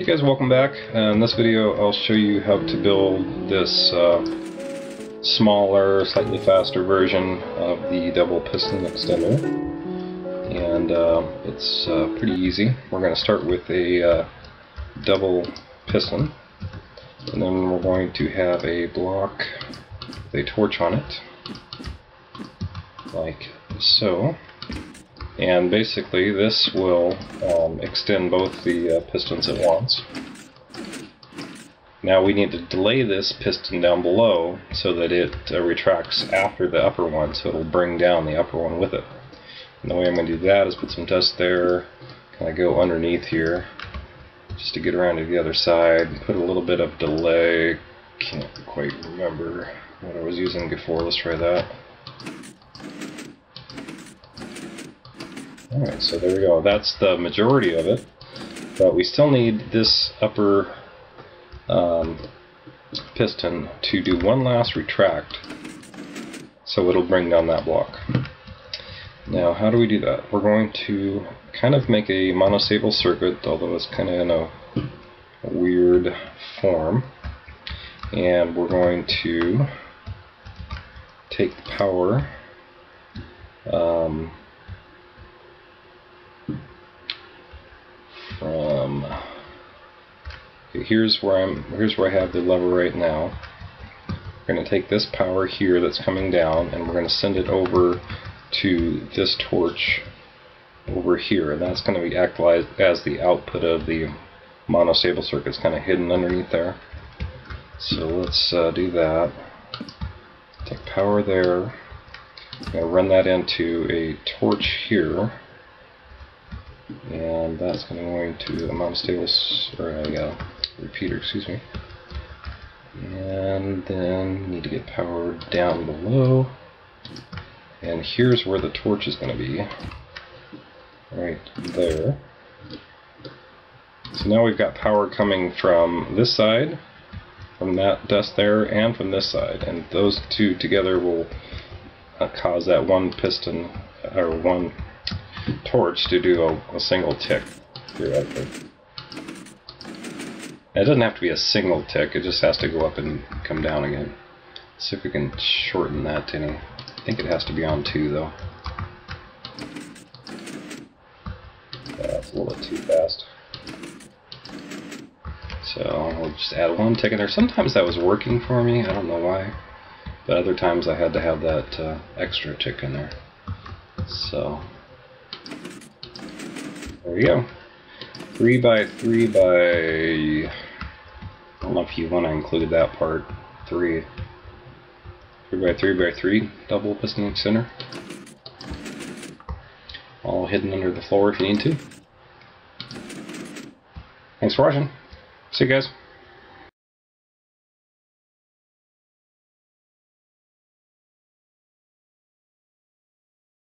Hey guys, welcome back. Uh, in this video I'll show you how to build this uh, smaller, slightly faster version of the double piston extender. And uh, it's uh, pretty easy. We're going to start with a uh, double piston. And then we're going to have a block with a torch on it. Like so. And basically this will um, extend both the uh, pistons at once. Now we need to delay this piston down below so that it uh, retracts after the upper one, so it'll bring down the upper one with it. And the way I'm going to do that is put some dust there, kind of go underneath here, just to get around to the other side, put a little bit of delay, can't quite remember what I was using before, let's try that. Alright, so there we go. That's the majority of it. But we still need this upper um, piston to do one last retract so it'll bring down that block. Now, how do we do that? We're going to kind of make a monostable circuit, although it's kind of in a, weird form. And we're going to take power um, from okay, here's where I'm here's where I have the lever right now. We're going to take this power here that's coming down and we're going to send it over to this torch over here and that's going to be acted as the output of the monostable circuit. It's kind of hidden underneath there. So let's uh, do that. Take power there. Run that into a torch here and that's going to go into a monostable or a uh, repeater, excuse me. And then need to get power down below. And here's where the torch is going to be. Right there. So now we've got power coming from this side, from that dust there, and from this side. And those two together will uh, cause that one piston, or one torch to do a, a single tick theoretically. It doesn't have to be a single tick, it just has to go up and come down again. Let's see if we can shorten that to any. I think it has to be on two though. That's a little bit too fast. So we'll just add one tick in there. Sometimes that was working for me, I don't know why. But other times I had to have that uh, extra tick in there. So there we go. Three by three by. I don't know if you want to include that part. Three. Three by three by three double piston extender. All hidden under the floor if you need to. Thanks for watching. See you guys.